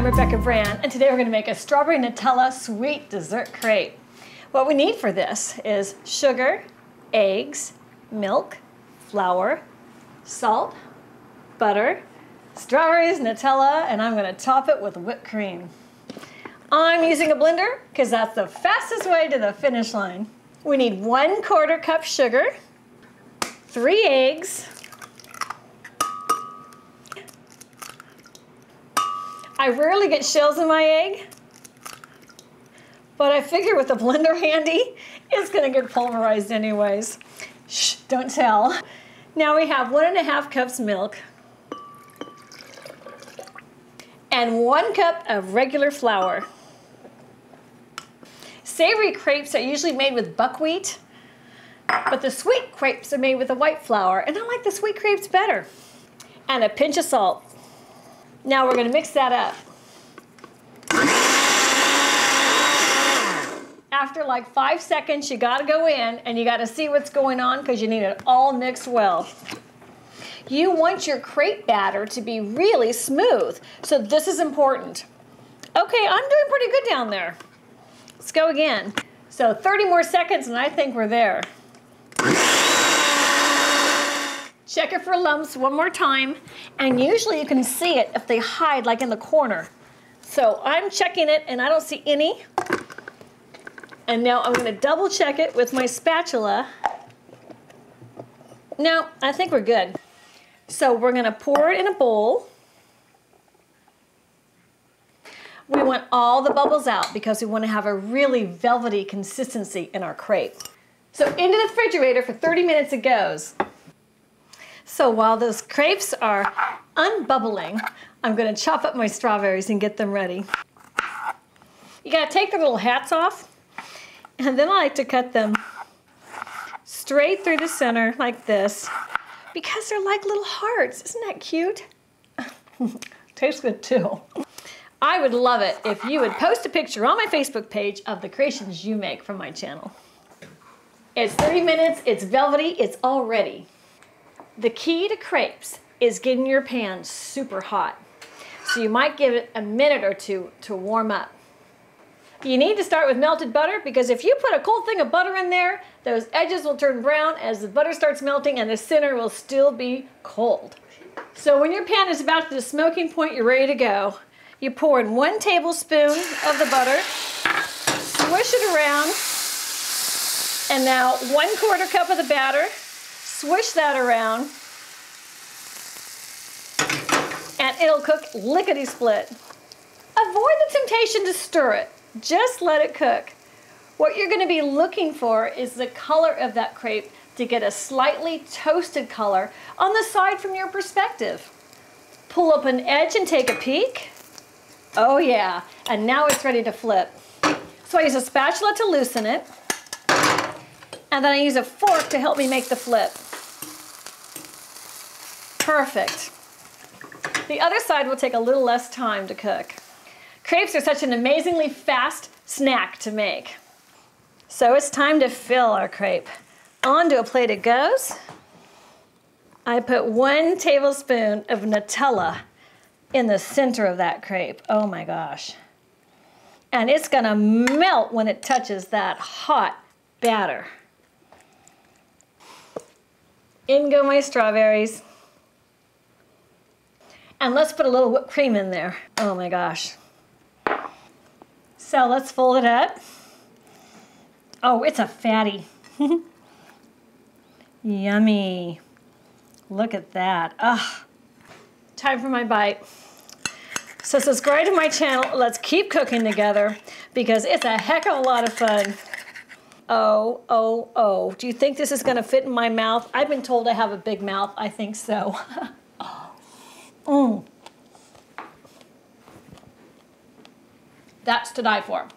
Rebecca Brand, and today we're going to make a strawberry Nutella sweet dessert crepe. What we need for this is sugar, eggs, milk, flour, salt, butter, strawberries, Nutella, and I'm going to top it with whipped cream. I'm using a blender because that's the fastest way to the finish line. We need one quarter cup sugar, three eggs, I rarely get shells in my egg, but I figure with a blender handy, it's gonna get pulverized anyways. Shh, don't tell. Now we have one and a half cups milk and one cup of regular flour. Savory crepes are usually made with buckwheat, but the sweet crepes are made with a white flour, and I like the sweet crepes better. And a pinch of salt. Now we're going to mix that up. After like five seconds, you got to go in and you got to see what's going on because you need it all mixed well. You want your crepe batter to be really smooth, so this is important. Okay, I'm doing pretty good down there. Let's go again. So 30 more seconds and I think we're there. Check it for lumps one more time. And usually you can see it if they hide like in the corner. So I'm checking it and I don't see any. And now I'm gonna double check it with my spatula. No, I think we're good. So we're gonna pour it in a bowl. We want all the bubbles out because we wanna have a really velvety consistency in our crepe. So into the refrigerator for 30 minutes it goes. So while those crepes are unbubbling, I'm gonna chop up my strawberries and get them ready. You gotta take the little hats off, and then I like to cut them straight through the center like this, because they're like little hearts. Isn't that cute? Tastes good too. I would love it if you would post a picture on my Facebook page of the creations you make from my channel. It's 30 minutes, it's velvety, it's all ready. The key to crepes is getting your pan super hot. So you might give it a minute or two to warm up. You need to start with melted butter because if you put a cold thing of butter in there, those edges will turn brown as the butter starts melting and the center will still be cold. So when your pan is about to the smoking point, you're ready to go. You pour in one tablespoon of the butter, swish it around, and now one quarter cup of the batter, Swish that around and it'll cook lickety split. Avoid the temptation to stir it. Just let it cook. What you're going to be looking for is the color of that crepe to get a slightly toasted color on the side from your perspective. Pull up an edge and take a peek. Oh yeah, and now it's ready to flip. So I use a spatula to loosen it, and then I use a fork to help me make the flip. Perfect. The other side will take a little less time to cook. Crepes are such an amazingly fast snack to make. So it's time to fill our crepe. Onto a plate it goes. I put one tablespoon of Nutella in the center of that crepe. Oh my gosh. And it's gonna melt when it touches that hot batter. In go my strawberries. And let's put a little whipped cream in there. Oh my gosh. So let's fold it up. Oh, it's a fatty. Yummy. Look at that. Ah, time for my bite. So subscribe to my channel. Let's keep cooking together because it's a heck of a lot of fun. Oh, oh, oh. Do you think this is going to fit in my mouth? I've been told I have a big mouth. I think so. Mm. That's to die for.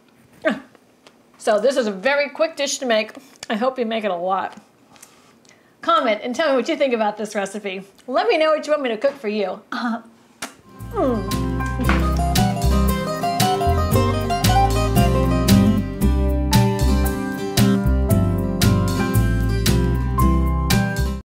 so this is a very quick dish to make. I hope you make it a lot. Comment and tell me what you think about this recipe. Let me know what you want me to cook for you. Mm.